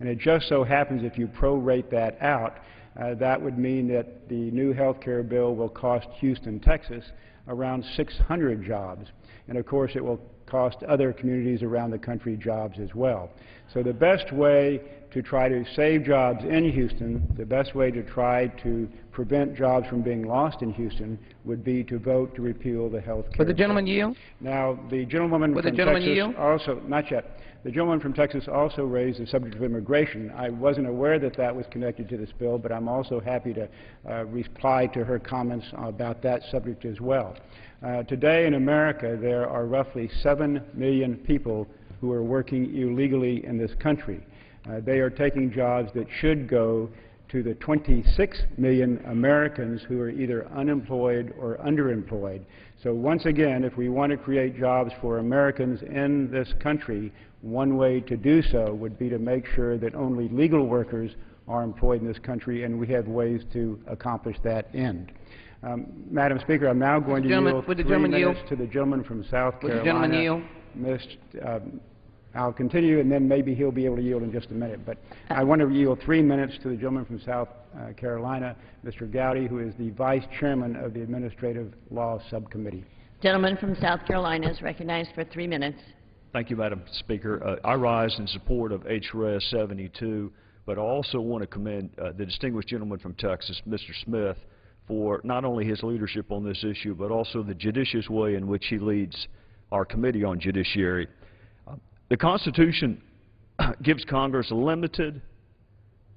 And it just so happens if you prorate that out, Uh, that would mean that the new health care bill will cost Houston, Texas, around 600 jobs. And of course, it will cost other communities around the country jobs as well. So the best way to try to save jobs in Houston, the best way to try to prevent jobs from being lost in Houston would be to vote to repeal the health care. Would the gentleman yield? Now, the gentlewoman Would from the gentleman Texas yield? also, not yet. The gentleman from Texas also raised the subject of immigration. I wasn't aware that that was connected to this bill, but I'm also happy to uh, reply to her comments about that subject as well. Uh, today in America, there are roughly 7 million people who are working illegally in this country. Uh, they are taking jobs that should go to the 26 million Americans who are either unemployed or underemployed. So once again, if we want to create jobs for Americans in this country, one way to do so would be to make sure that only legal workers are employed in this country, and we have ways to accomplish that end. Um, Madam Speaker, I'm now going to yield would the three gentleman yield? minutes to the gentleman from South Would the Carolina. gentleman yield? Mist- um, I'll continue, and then maybe he'll be able to yield in just a minute. But I want to yield three minutes to the gentleman from South uh, Carolina, Mr. Gowdy, who is the Vice Chairman of the Administrative Law Subcommittee. Gentleman from South Carolina is recognized for three minutes. Thank you, Madam Speaker. Uh, I rise in support of HRS 72, but I also want to commend uh, the distinguished gentleman from Texas, Mr. Smith, for not only his leadership on this issue, but also the judicious way in which he leads our Committee on Judiciary. Uh, the Constitution gives Congress limited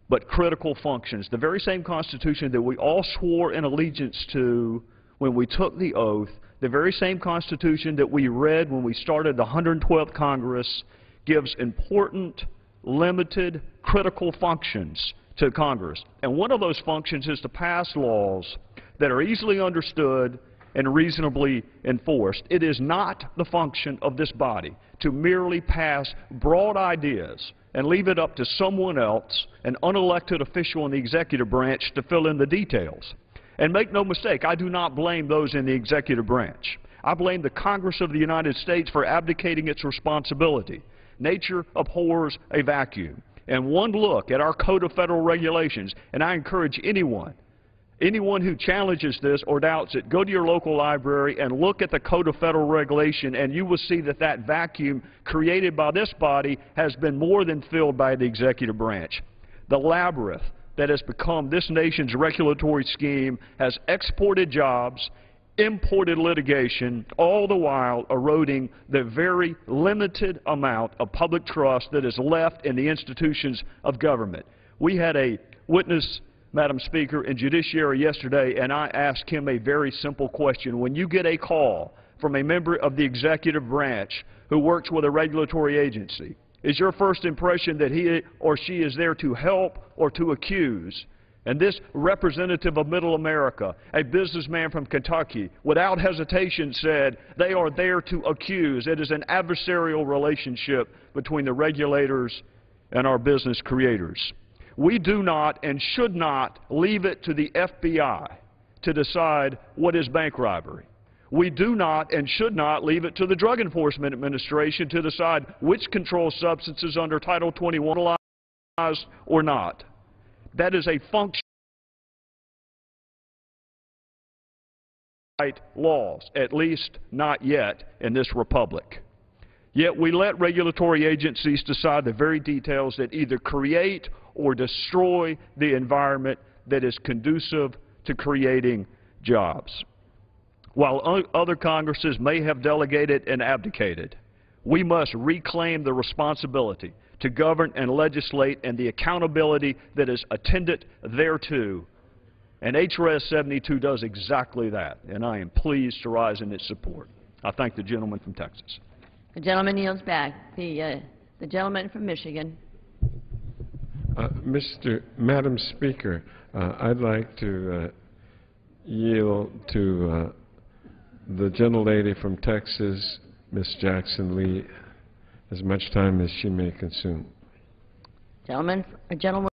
but critical functions. The very same Constitution that we all swore in allegiance to when we took the oath, the very same Constitution that we read when we started the 112th Congress, gives important, limited, critical functions to Congress. And one of those functions is to pass laws that are easily understood and reasonably enforced. It is not the function of this body to merely pass broad ideas and leave it up to someone else, an unelected official in the executive branch, to fill in the details. And make no mistake, I do not blame those in the executive branch. I blame the Congress of the United States for abdicating its responsibility. Nature abhors a vacuum. And one look at our Code of Federal Regulations, and I encourage anyone Anyone who challenges this or doubts it, go to your local library and look at the Code of Federal Regulation, and you will see that that vacuum created by this body has been more than filled by the executive branch. The labyrinth that has become this nation's regulatory scheme has exported jobs, imported litigation, all the while eroding the very limited amount of public trust that is left in the institutions of government. We had a witness Madam Speaker, in Judiciary yesterday, and I asked him a very simple question. When you get a call from a member of the executive branch who works with a regulatory agency, is your first impression that he or she is there to help or to accuse? And this representative of Middle America, a businessman from Kentucky, without hesitation said they are there to accuse. It is an adversarial relationship between the regulators and our business creators. We do not and should not leave it to the FBI to decide what is bank robbery. We do not and should not leave it to the Drug Enforcement Administration to decide which controlled substances under Title 21 are or not. That is a function of laws, at least not yet in this republic. Yet we let regulatory agencies decide the very details that either create or destroy the environment that is conducive to creating jobs. While other Congresses may have delegated and abdicated, we must reclaim the responsibility to govern and legislate and the accountability that is attendant thereto. And HRS 72 does exactly that, and I am pleased to rise in its support. I thank the gentleman from Texas. The gentleman yields back. The, uh, the gentleman from Michigan. Uh, Mr. Madam Speaker, uh, I'd like to uh, yield to uh, the gentlelady from Texas, Ms. Jackson Lee, as much time as she may consume. Gentleman, a uh, gentleman